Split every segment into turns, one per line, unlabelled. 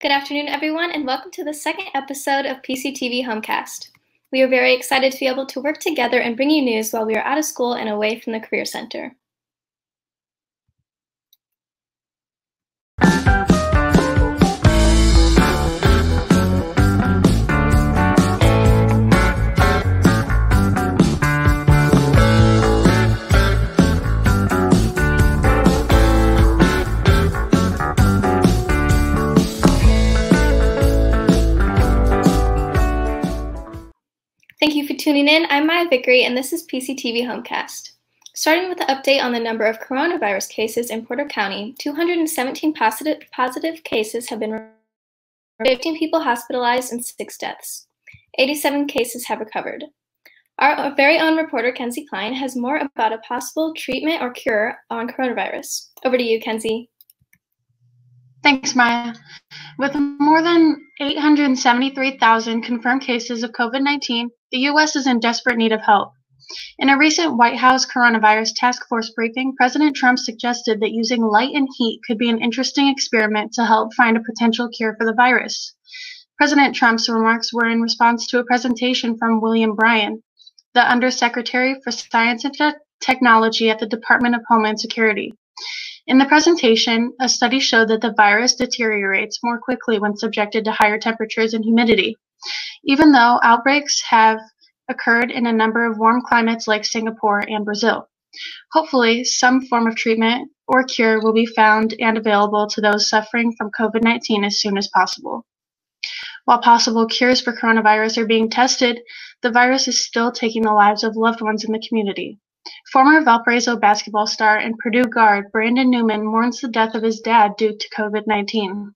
Good afternoon, everyone, and welcome to the second episode of PCTV Homecast. We are very excited to be able to work together and bring you news while we are out of school and away from the Career Center. Thank you for tuning in. I'm Maya Vickery, and this is PCTV Homecast. Starting with the update on the number of coronavirus cases in Porter County, 217 positive, positive cases have been reported, 15 people hospitalized, and 6 deaths. 87 cases have recovered. Our very own reporter, Kenzie Klein, has more about a possible treatment or cure on coronavirus. Over to you, Kenzie.
Thanks, Maya. With more than 873,000 confirmed cases of COVID 19, the U.S. is in desperate need of help. In a recent White House coronavirus task force briefing, President Trump suggested that using light and heat could be an interesting experiment to help find a potential cure for the virus. President Trump's remarks were in response to a presentation from William Bryan, the Undersecretary for Science and Te- Technology at the Department of Homeland Security. In the presentation, a study showed that the virus deteriorates more quickly when subjected to higher temperatures and humidity. Even though outbreaks have occurred in a number of warm climates like Singapore and Brazil. Hopefully, some form of treatment or cure will be found and available to those suffering from COVID 19 as soon as possible. While possible cures for coronavirus are being tested, the virus is still taking the lives of loved ones in the community. Former Valparaiso basketball star and Purdue guard Brandon Newman mourns the death of his dad due to COVID 19.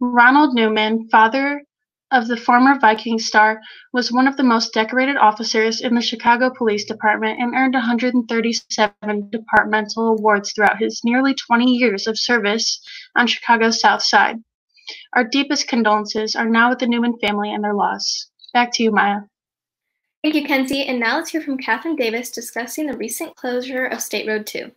Ronald Newman, father of the former Viking star, was one of the most decorated officers in the Chicago Police Department and earned 137 departmental awards throughout his nearly 20 years of service on Chicago's South Side. Our deepest condolences are now with the Newman family and their loss. Back to you, Maya.
Thank you, Kenzie. And now let's hear from Catherine Davis discussing the recent closure of State Road 2.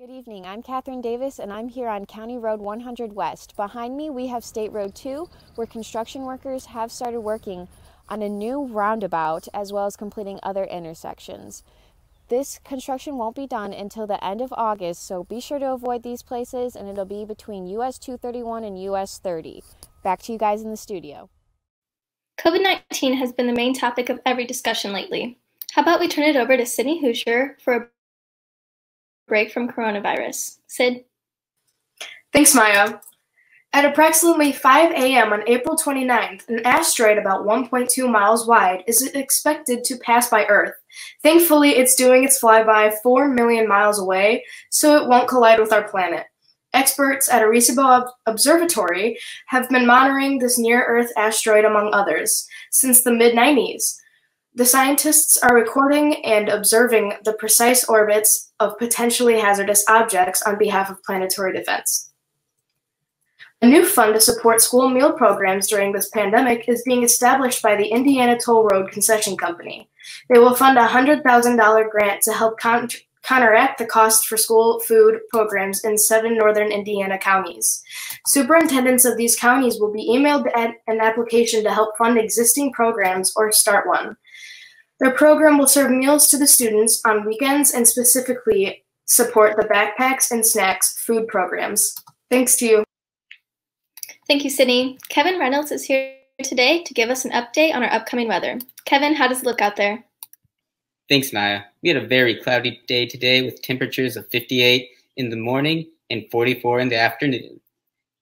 Good evening. I'm Catherine Davis, and I'm here on County Road 100 West. Behind me, we have State Road 2, where construction workers have started working on a new roundabout as well as completing other intersections. This construction won't be done until the end of August, so be sure to avoid these places, and it'll be between US 231 and US 30. Back to you guys in the studio.
COVID 19 has been the main topic of every discussion lately. How about we turn it over to Sydney Hoosier for a break from coronavirus? Sid?
Thanks, Maya. At approximately 5 a.m. on April 29th, an asteroid about 1.2 miles wide is expected to pass by Earth. Thankfully, it's doing its flyby 4 million miles away, so it won't collide with our planet. Experts at Arecibo Observatory have been monitoring this near-Earth asteroid, among others, since the mid-90s. The scientists are recording and observing the precise orbits of potentially hazardous objects on behalf of planetary defense. A new fund to support school meal programs during this pandemic is being established by the Indiana Toll Road Concession Company. They will fund a $100,000 grant to help con counteract the cost for school food programs in seven northern Indiana counties. Superintendents of these counties will be emailed an application to help fund existing programs or start one. Their program will serve meals to the students on weekends and specifically support the backpacks and snacks food programs. Thanks to you.
Thank you, Sydney. Kevin Reynolds is here today to give us an update on our upcoming weather. Kevin, how does it look out there?
Thanks, Maya. We had a very cloudy day today with temperatures of 58 in the morning and 44 in the afternoon.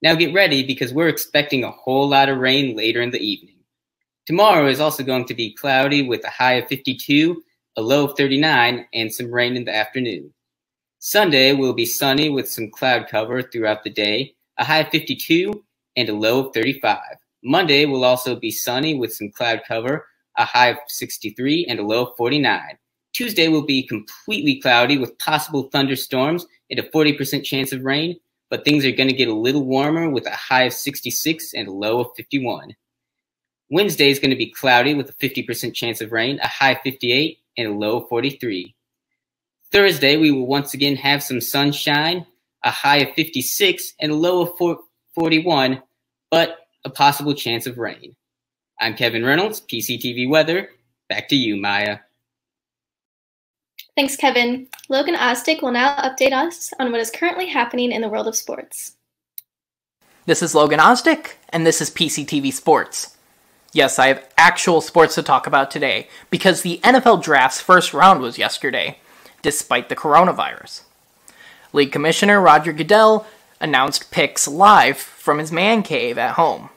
Now get ready because we're expecting a whole lot of rain later in the evening. Tomorrow is also going to be cloudy with a high of 52, a low of 39, and some rain in the afternoon. Sunday will be sunny with some cloud cover throughout the day, a high of 52, and a low of 35. Monday will also be sunny with some cloud cover, a high of 63 and a low of 49. Tuesday will be completely cloudy with possible thunderstorms and a 40% chance of rain, but things are going to get a little warmer with a high of 66 and a low of 51. Wednesday is going to be cloudy with a 50% chance of rain, a high of 58 and a low of 43. Thursday, we will once again have some sunshine, a high of 56 and a low of 41, but a possible chance of rain. I'm Kevin Reynolds, PCTV Weather. Back to you, Maya.
Thanks, Kevin. Logan Osdick will now update us on what is currently happening in the world of sports.
This is Logan Osdick, and this is PCTV Sports. Yes, I have actual sports to talk about today because the NFL draft's first round was yesterday, despite the coronavirus. League Commissioner Roger Goodell announced picks live from his man cave at home.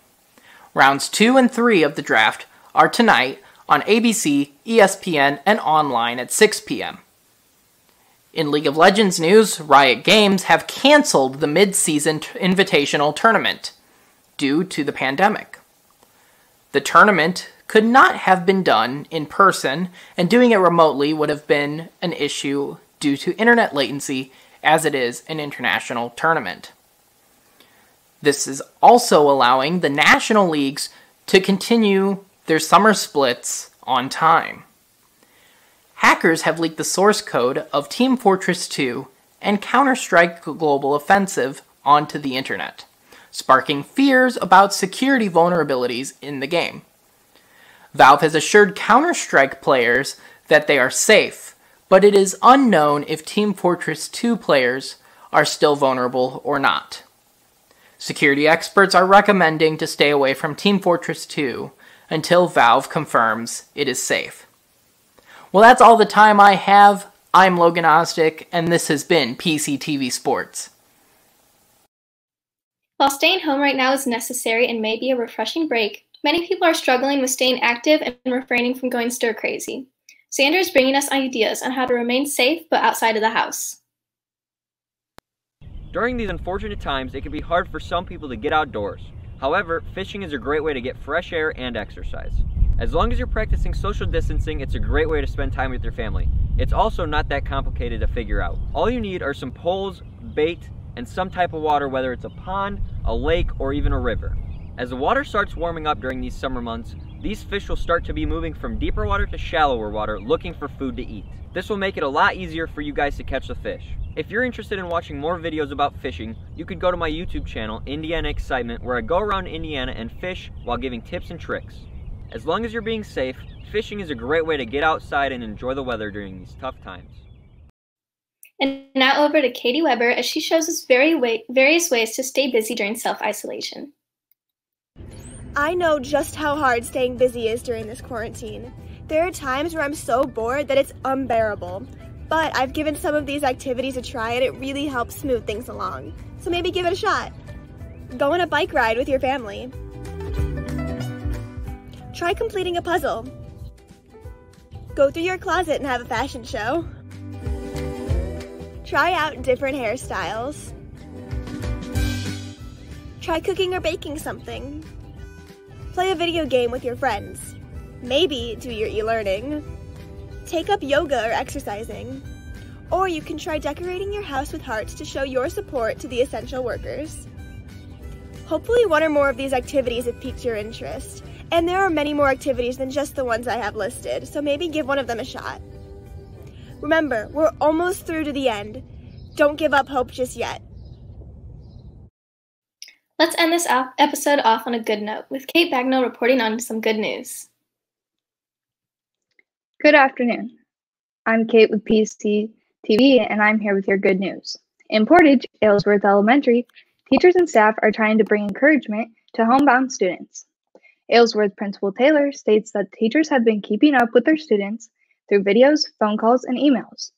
Rounds 2 and 3 of the draft are tonight on ABC, ESPN, and online at 6 p.m. In League of Legends news, Riot Games have canceled the mid season t- invitational tournament due to the pandemic. The tournament could not have been done in person, and doing it remotely would have been an issue due to internet latency, as it is an international tournament. This is also allowing the national leagues to continue their summer splits on time. Hackers have leaked the source code of Team Fortress 2 and Counter Strike Global Offensive onto the internet, sparking fears about security vulnerabilities in the game. Valve has assured Counter Strike players that they are safe, but it is unknown if Team Fortress 2 players are still vulnerable or not. Security experts are recommending to stay away from Team Fortress 2 until Valve confirms it is safe. Well, that's all the time I have. I'm Logan Osdick, and this has been PCTV Sports.
While staying home right now is necessary and may be a refreshing break, many people are struggling with staying active and refraining from going stir crazy. Xander is bringing us ideas on how to remain safe but outside of the house.
During these unfortunate times, it can be hard for some people to get outdoors. However, fishing is a great way to get fresh air and exercise. As long as you're practicing social distancing, it's a great way to spend time with your family. It's also not that complicated to figure out. All you need are some poles, bait, and some type of water, whether it's a pond, a lake, or even a river. As the water starts warming up during these summer months, these fish will start to be moving from deeper water to shallower water looking for food to eat. This will make it a lot easier for you guys to catch the fish. If you're interested in watching more videos about fishing, you could go to my YouTube channel, Indiana Excitement, where I go around Indiana and fish while giving tips and tricks. As long as you're being safe, fishing is a great way to get outside and enjoy the weather during these tough times.
And now over to Katie Weber as she shows us very way, various ways to stay busy during self isolation.
I know just how hard staying busy is during this quarantine. There are times where I'm so bored that it's unbearable. But I've given some of these activities a try and it really helps smooth things along. So maybe give it a shot. Go on a bike ride with your family. Try completing a puzzle. Go through your closet and have a fashion show. Try out different hairstyles. Try cooking or baking something. Play a video game with your friends. Maybe do your e-learning. Take up yoga or exercising. Or you can try decorating your house with hearts to show your support to the essential workers. Hopefully one or more of these activities have piqued your interest. And there are many more activities than just the ones I have listed, so maybe give one of them a shot. Remember, we're almost through to the end. Don't give up hope just yet.
Let's end this episode off on a good note with Kate Bagnall reporting on some good news.
Good afternoon. I'm Kate with PC TV, and I'm here with your good news. In Portage, Aylesworth Elementary, teachers and staff are trying to bring encouragement to homebound students. Aylesworth Principal Taylor states that teachers have been keeping up with their students through videos, phone calls, and emails.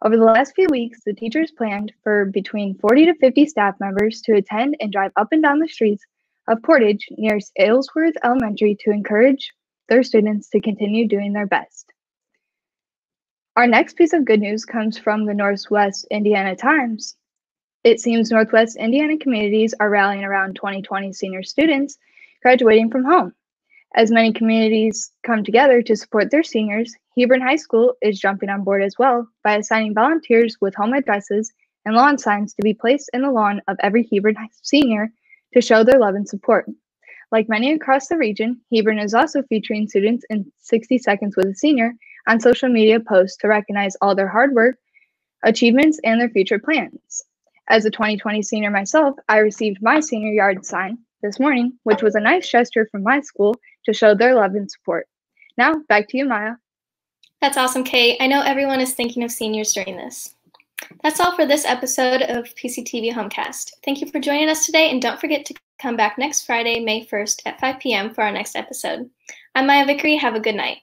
Over the last few weeks, the teachers planned for between 40 to 50 staff members to attend and drive up and down the streets of Portage near Aylesworth Elementary to encourage their students to continue doing their best. Our next piece of good news comes from the Northwest Indiana Times. It seems Northwest Indiana communities are rallying around 2020 senior students graduating from home. As many communities come together to support their seniors, Hebron High School is jumping on board as well by assigning volunteers with home addresses and lawn signs to be placed in the lawn of every Hebron senior to show their love and support. Like many across the region, Hebron is also featuring students in 60 Seconds with a Senior on social media posts to recognize all their hard work, achievements, and their future plans. As a 2020 senior myself, I received my senior yard sign, this morning, which was a nice gesture from my school to show their love and support. Now, back to you, Maya.
That's awesome, Kate. I know everyone is thinking of seniors during this. That's all for this episode of PCTV Homecast. Thank you for joining us today, and don't forget to come back next Friday, May 1st at 5 p.m. for our next episode. I'm Maya Vickery. Have a good night.